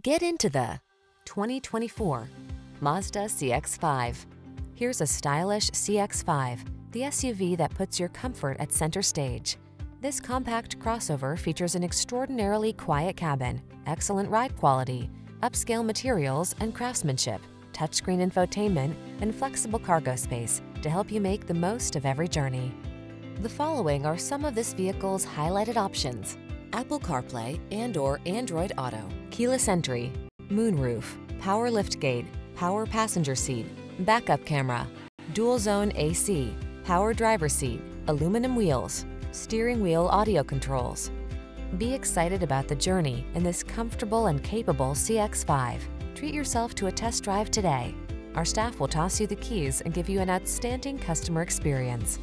Get into the 2024 Mazda CX-5. Here's a stylish CX-5, the SUV that puts your comfort at center stage. This compact crossover features an extraordinarily quiet cabin, excellent ride quality, upscale materials and craftsmanship, touchscreen infotainment, and flexible cargo space to help you make the most of every journey. The following are some of this vehicle's highlighted options. Apple CarPlay and or Android Auto, keyless entry, moonroof, power liftgate, power passenger seat, backup camera, dual zone AC, power driver seat, aluminum wheels, steering wheel audio controls. Be excited about the journey in this comfortable and capable CX-5. Treat yourself to a test drive today. Our staff will toss you the keys and give you an outstanding customer experience.